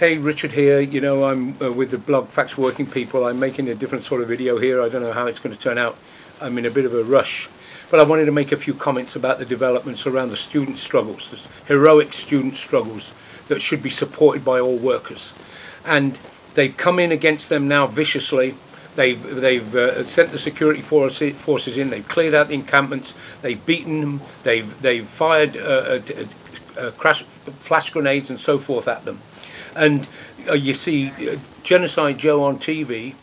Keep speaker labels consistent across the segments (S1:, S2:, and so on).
S1: Hey, Richard here. You know, I'm uh, with the blog Facts Working People. I'm making a different sort of video here. I don't know how it's going to turn out. I'm in a bit of a rush. But I wanted to make a few comments about the developments around the student struggles, the heroic student struggles that should be supported by all workers. And they've come in against them now viciously. They've, they've uh, sent the security forces in, they've cleared out the encampments, they've beaten them, they've, they've fired uh, uh, uh crash, flash grenades and so forth at them. And uh, you see uh, Genocide Joe on TV,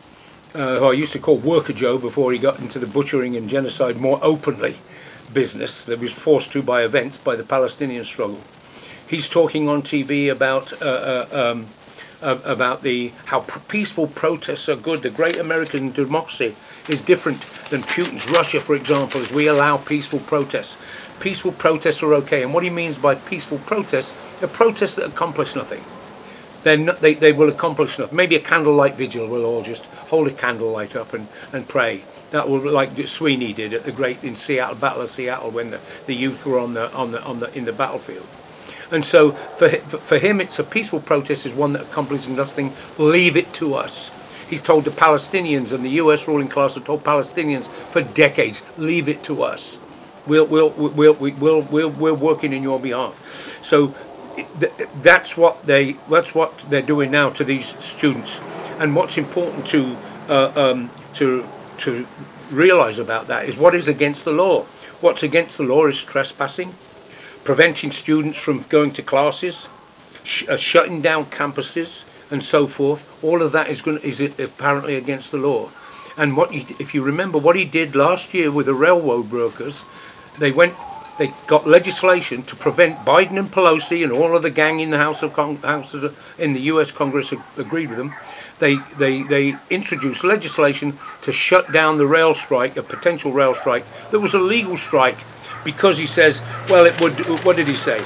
S1: uh, who I used to call Worker Joe before he got into the butchering and genocide more openly business that was forced to by events, by the Palestinian struggle. He's talking on TV about uh, uh, um, uh, about the how peaceful protests are good. The great American democracy is different than Putin's Russia, for example, as we allow peaceful protests. Peaceful protests are okay, and what he means by peaceful protests are protests that accomplish nothing then they, they will accomplish enough. Maybe a candlelight vigil, we'll all just hold a candlelight up and, and pray. That will like Sweeney did at the great in Seattle, Battle of Seattle, when the, the youth were on the on the on the in the battlefield. And so for for him, it's a peaceful protest is one that accomplishes nothing. Leave it to us. He's told the Palestinians and the U.S. ruling class have told Palestinians for decades, leave it to us. We'll, we'll, we'll, we'll, we'll, we'll, we're working in your behalf. So that's what they that's what they're doing now to these students. And what's important to uh, um, to to realize about that is what is against the law. What's against the law is trespassing preventing students from going to classes sh uh, shutting down campuses and so forth. All of that is going is apparently against the law. And what he, if you remember what he did last year with the railroad workers they went they got legislation to prevent Biden and Pelosi and all of the gang in the House of Con- House of, in the U.S. Congress agreed with them. They, they, they introduced legislation to shut down the rail strike, a potential rail strike that was a legal strike, because he says, well, it would. What did he say?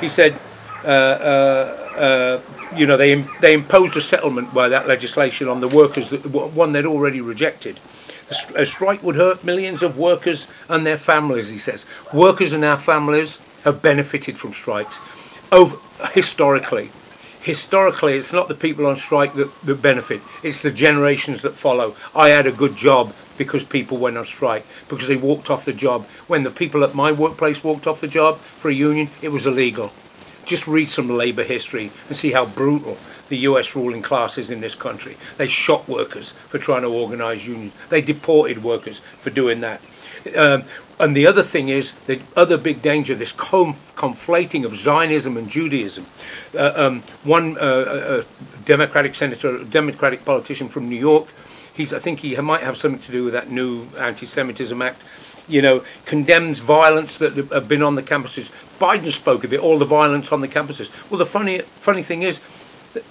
S1: He said, uh, uh, uh, you know, they they imposed a settlement by that legislation on the workers, that, one they'd already rejected. A strike would hurt millions of workers and their families, he says. Workers and our families have benefited from strikes. Over, historically, historically, it's not the people on strike that, that benefit, it's the generations that follow. I had a good job because people went on strike, because they walked off the job. When the people at my workplace walked off the job for a union, it was illegal. Just read some labour history and see how brutal the US ruling classes in this country. They shot workers for trying to organise unions. They deported workers for doing that. Um, and the other thing is the other big danger, this conflating of Zionism and Judaism. Uh, um, one uh, uh, Democratic senator, Democratic politician from New York, he's, I think he might have something to do with that new anti-Semitism act you know, condemns violence that have been on the campuses. Biden spoke of it, all the violence on the campuses. Well, the funny, funny thing is,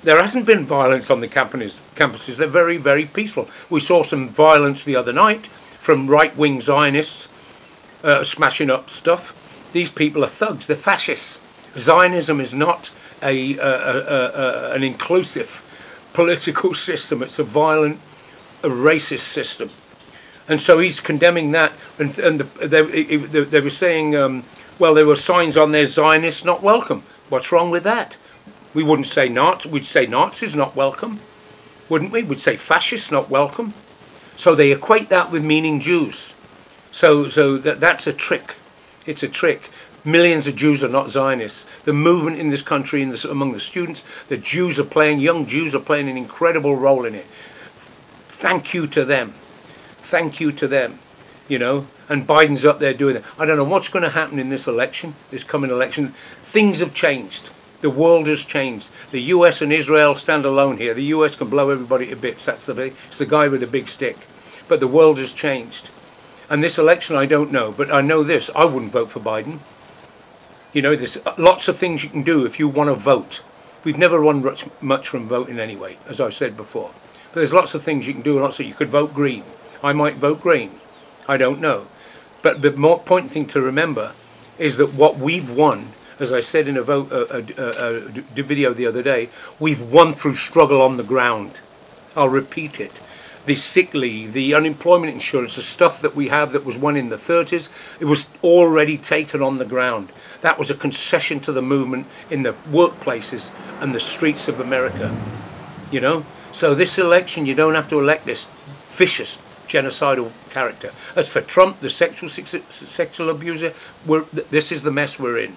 S1: there hasn't been violence on the campuses. campuses. They're very, very peaceful. We saw some violence the other night from right-wing Zionists uh, smashing up stuff. These people are thugs. They're fascists. Zionism is not a, uh, uh, an inclusive political system. It's a violent, a racist system. And so he's condemning that. And, and the, they, they, they were saying, um, well, there were signs on there, Zionists not welcome. What's wrong with that? We wouldn't say Nazi, we'd say Nazis not welcome, wouldn't we? We'd say fascists not welcome. So they equate that with meaning Jews. So, so that, that's a trick. It's a trick. Millions of Jews are not Zionists. The movement in this country, in this, among the students, the Jews are playing, young Jews are playing an incredible role in it. Thank you to them. Thank you to them. You know, and Biden's up there doing it. I don't know what's going to happen in this election, this coming election. Things have changed. The world has changed. The US and Israel stand alone here. The US can blow everybody to bits. That's the it's the guy with the big stick. But the world has changed. And this election, I don't know, but I know this: I wouldn't vote for Biden. You know, there's lots of things you can do if you want to vote. We've never won much from voting anyway, as I've said before. But there's lots of things you can do. Lots of you could vote Green. I might vote Green. I don't know. But the more important thing to remember is that what we've won as I said in a, vo- a, a, a, video the other day, we've won through struggle on the ground. I'll repeat it. The sick leave, the unemployment insurance, the stuff that we have that was won in the 30s, it was already taken on the ground. That was a concession to the movement in the workplaces and the streets of America. You know? So this election, you don't have to elect this vicious genocidal character. As for Trump, the sexual sexual abuser, this is the mess we're in.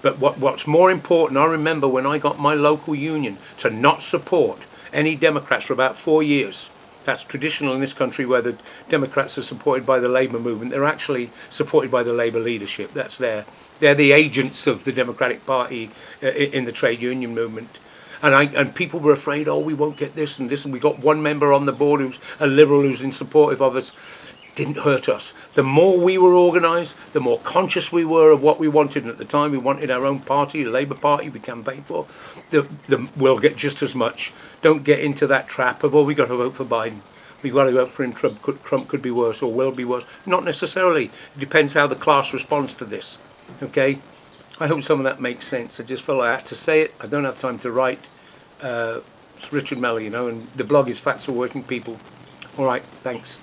S1: But what, what's more important, I remember when I got my local union to not support any Democrats for about four years. That's traditional in this country where the Democrats are supported by the Labour movement. They're actually supported by the Labour leadership. That's their, they're the agents of the Democratic Party uh, in the trade union movement. And, I, and people were afraid, oh, we won't get this and this. And we got one member on the board who's a liberal who's in supportive of us. Didn't hurt us. The more we were organised, the more conscious we were of what we wanted. And at the time, we wanted our own party, the Labour Party we campaigned for. The, the, we'll get just as much. Don't get into that trap of, oh, we've got to vote for Biden. We've got to vote for him. Trump could, Trump could be worse or will be worse. Not necessarily. It depends how the class responds to this. Okay? I hope some of that makes sense. I just felt I had to say it. I don't have time to write. Uh, it's Richard Mellor, you know, and the blog is Facts for Working People. All right, thanks.